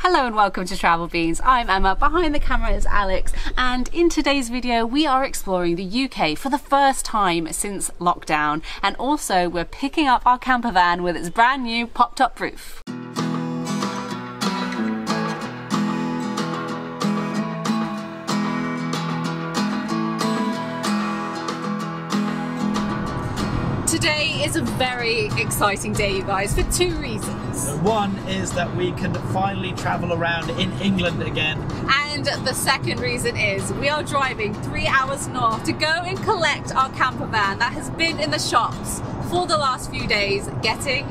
Hello and welcome to Travel Beans. I'm Emma, behind the camera is Alex, and in today's video we are exploring the UK for the first time since lockdown, and also we're picking up our camper van with its brand new popped-up roof. Today is a very exciting day, you guys, for two reasons. One is that we can finally travel around in England again. And the second reason is we are driving three hours north to go and collect our camper van that has been in the shops for the last few days getting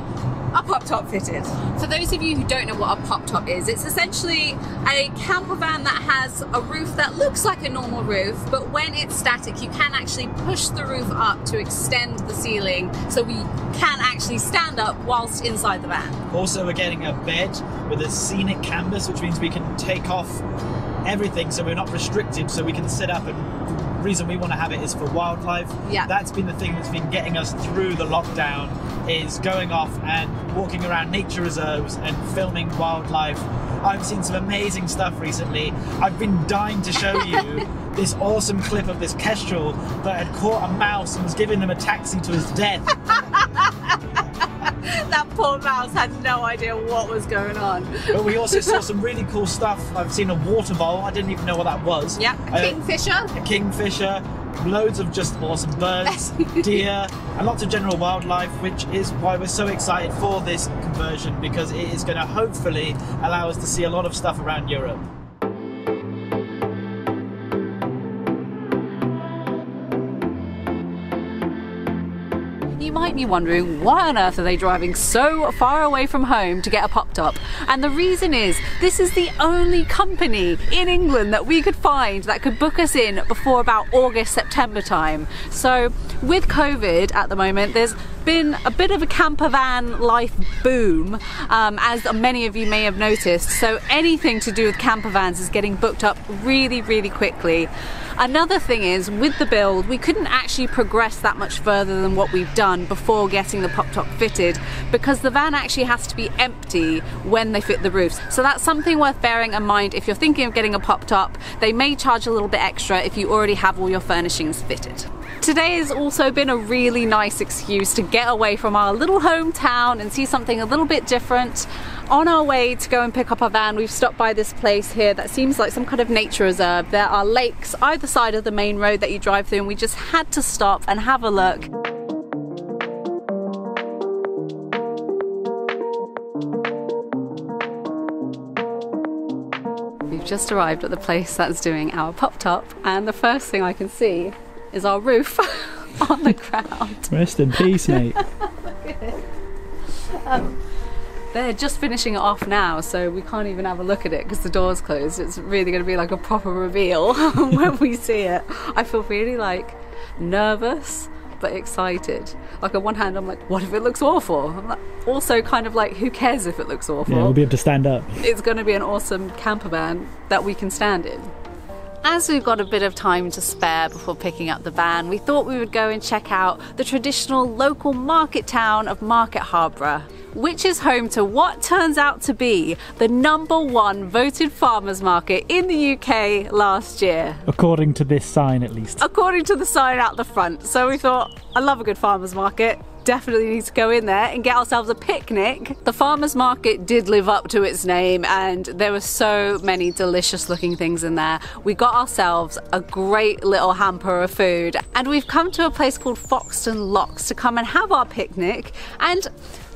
a pop top fitted. For those of you who don't know what a pop top is, it's essentially a camper van that has a roof that looks like a normal roof, but when it's static, you can actually push the roof up to extend the ceiling so we can actually stand up whilst inside the van. Also, we're getting a bed with a scenic canvas, which means we can take off everything so we're not restricted, so we can sit up and reason we want to have it is for wildlife. Yeah. That's been the thing that's been getting us through the lockdown is going off and walking around nature reserves and filming wildlife. I've seen some amazing stuff recently. I've been dying to show you this awesome clip of this kestrel that had caught a mouse and was giving them a taxi to his death. that poor mouse had no idea what was going on. But we also saw some really cool stuff. I've seen a water vole. I didn't even know what that was. Yeah, Uh, kingfisher. a kingfisher, loads of just awesome birds, deer, and lots of general wildlife, which is why we're so excited for this conversion because it is going to hopefully allow us to see a lot of stuff around Europe. You might be wondering why on earth are they driving so far away from home to get a pop top? And the reason is this is the only company in England that we could find that could book us in before about August, September time. So with COVID at the moment, there's been a bit of a camper van life boom, um, as many of you may have noticed. So anything to do with camper vans is getting booked up really, really quickly. Another thing is with the build, we couldn't actually progress that much further than what we've done before getting the pop top fitted because the van actually has to be empty when they fit the roofs. So that's something worth bearing in mind if you're thinking of getting a pop top. They may charge a little bit extra if you already have all your furnishings fitted. Today has also been a really nice excuse to get away from our little hometown and see something a little bit different. On our way to go and pick up our van, we've stopped by this place here that seems like some kind of nature reserve. There are lakes either side of the main road that you drive through, and we just had to stop and have a look. We've just arrived at the place that's doing our pop top, and the first thing I can see is our roof on the ground. Rest in peace, mate. Um, They're just finishing it off now, so we can't even have a look at it because the door's closed. It's really going to be like a proper reveal when we see it. I feel really like nervous but excited. Like on one hand, I'm like, what if it looks awful? I'm like, also kind of like, who cares if it looks awful? yeah, we'll be able to stand up. it's going to be an awesome camper van that we can stand in. As we've got a bit of time to spare before picking up the van, we thought we would go and check out the traditional local market town of Market Harborough, which is home to what turns out to be the number one voted farmers market in the UK last year, According to this sign, at least. according to the sign out the front. So we thought, I love a good farmers market. Definitely need to go in there and get ourselves a picnic. The farmers market did live up to its name, and there were so many delicious looking things in there. We got ourselves a great little hamper of food, and we've come to a place called Foxton Locks to come and have our picnic. And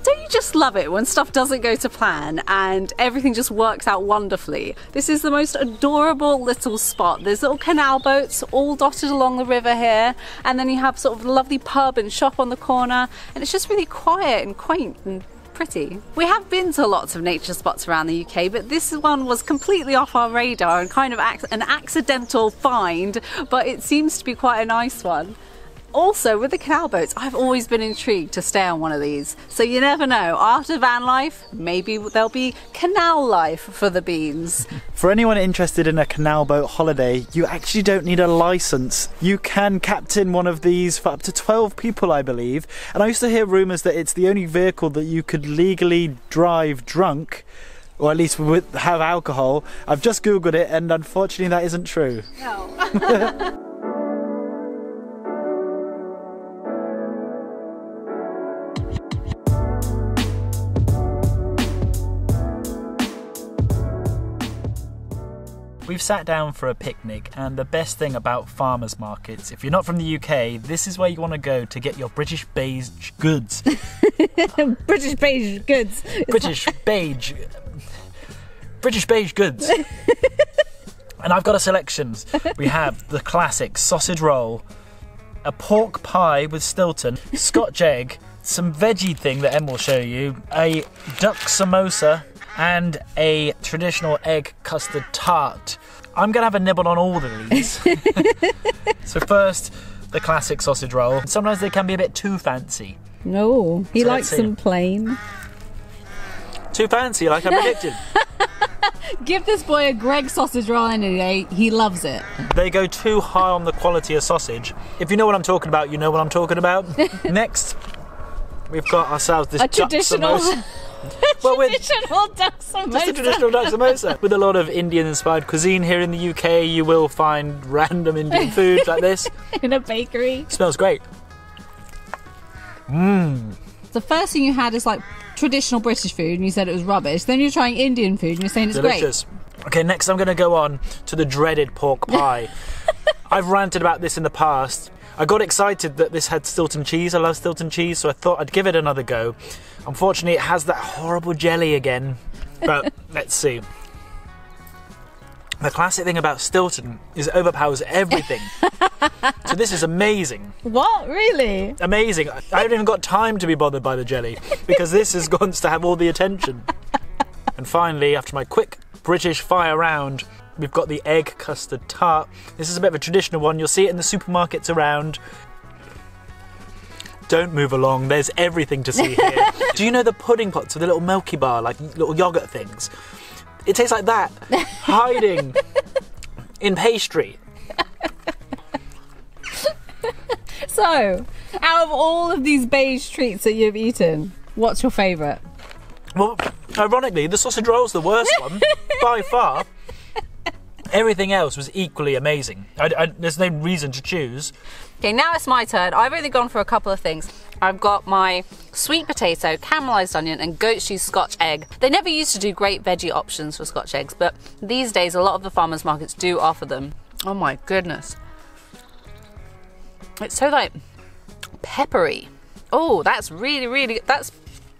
don't you just love it when stuff doesn't go to plan and everything just works out wonderfully? This is the most adorable little spot. There's little canal boats all dotted along the river here, and then you have sort of a lovely pub and shop on the corner, and it's just really quiet and quaint and pretty. We have been to lots of nature spots around the UK, but this one was completely off our radar and kind of an accidental find, but it seems to be quite a nice one. Also, with the canal boats, I've always been intrigued to stay on one of these. So you never know. After van life, maybe there'll be canal life for the beans. For anyone interested in a canal boat holiday, you actually don't need a license. You can captain one of these for up to 12 people, I believe. And I used to hear rumours that it's the only vehicle that you could legally drive drunk. or at least would have alcohol. I've just googled it, and unfortunately, that isn't true. No. We've sat down for a picnic, and the best thing about farmers markets, if you're not from the UK, this is where you want to go to get your British beige goods. British beige goods. British beige. British beige goods. and I've got a selection. We have the classic sausage roll, a pork pie with Stilton, Scotch egg, some veggie thing that Em will show you, a duck samosa, and a traditional egg custard tart. I'm going to have a nibble on all of these. so, first, the classic sausage roll. Sometimes they can be a bit too fancy. No, he So likes them plain. Too fancy, like I predicted. Give this boy a Greggs sausage roll any day. He loves it. They go too high on the quality of sausage. If you know what I'm talking about, you know what I'm talking about. Next, we've got ourselves this A traditional, Well, with traditional duck samosa. just a traditional duck samosa. With a lot of Indian-inspired cuisine here in the UK, you will find random Indian food like this. in a bakery. Smells great. Mmm. The first thing you had is like traditional British food, and you said it was rubbish. Then you're trying Indian food, and you're saying it's Delicious. Okay, next I'm going to go on to the dreaded pork pie. I've ranted about this in the past. I got excited that this had Stilton cheese. I love Stilton cheese, so I thought I'd give it another go. Unfortunately, it has that horrible jelly again. But let's see. The classic thing about Stilton is it overpowers everything. so this is amazing. What? Really? Amazing. I haven't even got time to be bothered by the jelly because this is going to have all the attention. And finally, after my quick British fire round, we've got the egg custard tart. This is a bit of a traditional one. You'll see it in the supermarkets around. Don't move along. There's everything to see here. Do you know the pudding pots with the little Milky Bar, like little yogurt things? It tastes like that, hiding in pastry. So, out of all of these beige treats that you've eaten, what's your favourite? Well, ironically, the sausage roll's the worst one by far. Everything else was equally amazing. I, I, there's no reason to choose. Okay, now it's my turn. I've only gone for a couple of things. I've got my sweet potato, caramelised onion, and goat cheese scotch egg. They never used to do great veggie options for scotch eggs, but these days a lot of the farmers markets do offer them. Oh my goodness. It's so like peppery. Oh, that's really, really, that's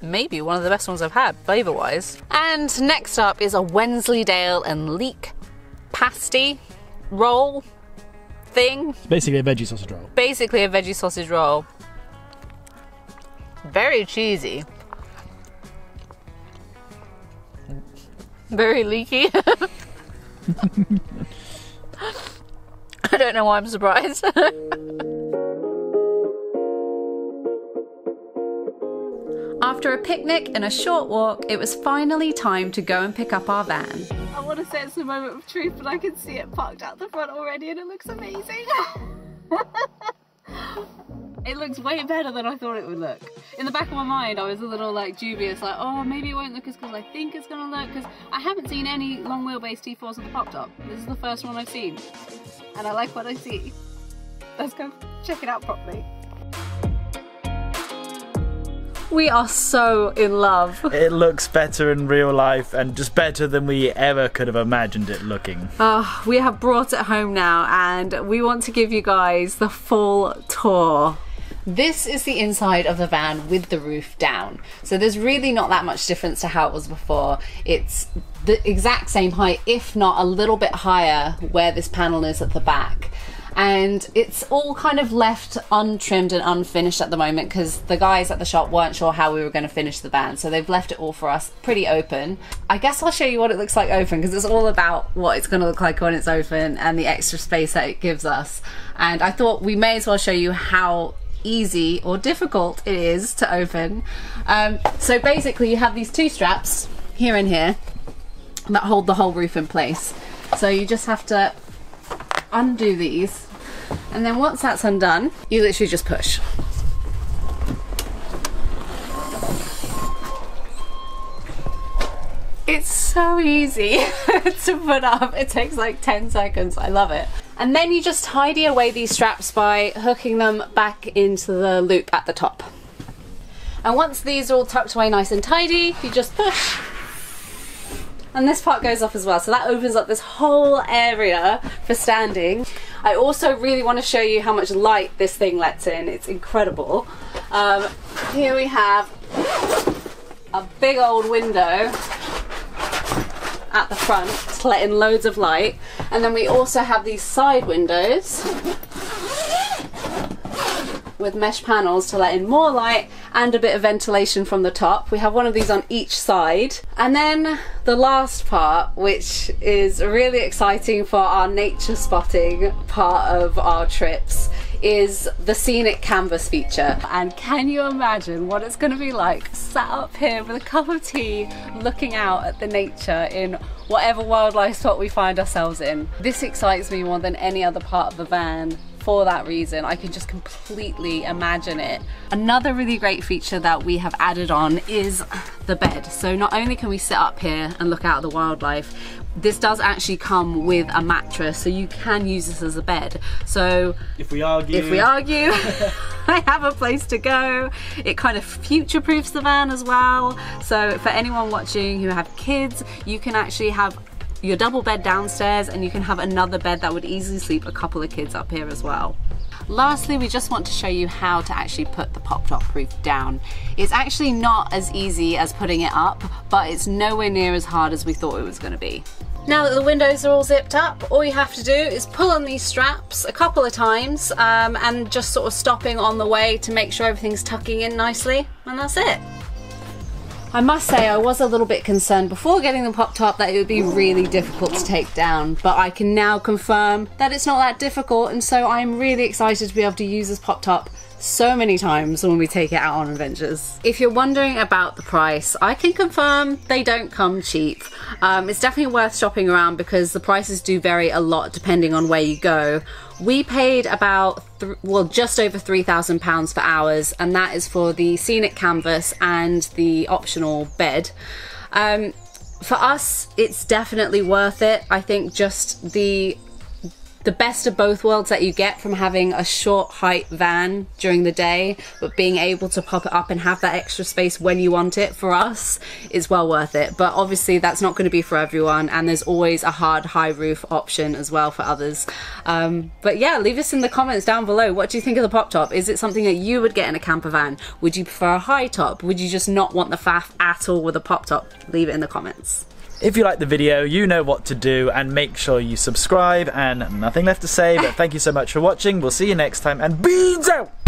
maybe one of the best ones I've had, flavour wise. And next up is a Wensleydale and leek pasty roll thing It's basically a veggie sausage roll. basically a veggie sausage roll. Very cheesy. Very leaky. I don't know why I'm surprised. After a picnic and a short walk, it was finally time to go and pick up our van. Want to say it's a moment of truth, but I can see it parked out the front already and it looks amazing. it looks way better than I thought it would look. In the back of my mind, I was a little like dubious, like, oh, maybe it won't look as good as I think it's gonna look, because I haven't seen any long wheelbase T4s with the pop top. This is the first one I've seen, and I like what I see. Let's go check it out properly. We are so in love. It looks better in real life and just better than we ever could have imagined it looking. Oh, we have brought it home now and we want to give you guys the full tour. This is the inside of the van with the roof down. So there's really not that much difference to how it was before. It's the exact same height, if not a little bit higher, where this panel is at the back. And it's all kind of left untrimmed and unfinished at the moment because the guys at the shop weren't sure how we were going to finish the band So they've left it all for us pretty open. I guess I'll show you what it looks like open because it's all about what it's going to look like when it's open and the extra space that it gives us. And I thought we may as well show you how easy or difficult it is to open. Um, so basically, you have these two straps here and here that hold the whole roof in place. So you just have to undo these, and then once that's undone, you literally just push. It's so easy to put up. It takes like 10 seconds. I love it. And then you just tidy away these straps by hooking them back into the loop at the top. And once these are all tucked away nice and tidy, you just push and this part goes off as well. So that opens up this whole area for standing. I also really want to show you how much light this thing lets in. It's incredible. Um, here we have a big old window at the front to let in loads of light. And then we also have these side windows with mesh panels to let in more light and a bit of ventilation from the top. We have one of these on each side. And then the last part, which is really exciting for our nature spotting part of our trips, is the scenic canvas feature. And can you imagine what it's going to be like sat up here with a cup of tea looking out at the nature in whatever wildlife spot we find ourselves in. This excites me more than any other part of the van for that reason. I can just completely imagine it. Another really great feature that we have added on is the bed. So not only can we sit up here and look out at the wildlife, this does actually come with a mattress so you can use this as a bed so if we argue if we argue I have a place to go it kind of future proofs the van as well so for anyone watching who have kids you can actually have your double bed downstairs and you can have another bed that would easily sleep a couple of kids up here as well. Lastly, we just want to show you how to actually put the pop top roof down. It's actually not as easy as putting it up, but it's nowhere near as hard as we thought it was going to be. Now that the windows are all zipped up, all you have to do is pull on these straps a couple of times um, and just sort of stopping on the way to make sure everything's tucking in nicely, and that's it. I must say I was a little bit concerned before getting the pop top that it would be really difficult to take down but I can now confirm that it's not that difficult and so I'm really excited to be able to use this pop top so many times when we take it out on adventures. If you're wondering about the price, I can confirm they don't come cheap. Um, it's definitely worth shopping around because the prices do vary a lot depending on where you go. We paid about, well, just over £3,000 for ours, and that is for the scenic canvas and the optional bed. Um, for us, it's definitely worth it. I think just the the best of both worlds that you get from having a short height van during the day, but being able to pop it up and have that extra space when you want it for us is well worth it. But obviously, that's not going to be for everyone, and there's always a hard high roof option as well for others. Um, but yeah, leave us in the comments down below. What do you think of the pop top? Is it something that you would get in a camper van? Would you prefer a high top? Would you just not want the faff at all with a pop top? Leave it in the comments. If you like the video, you know what to do, and make sure you subscribe. And nothing left to say, but thank you so much for watching. We'll see you next time, and beans out!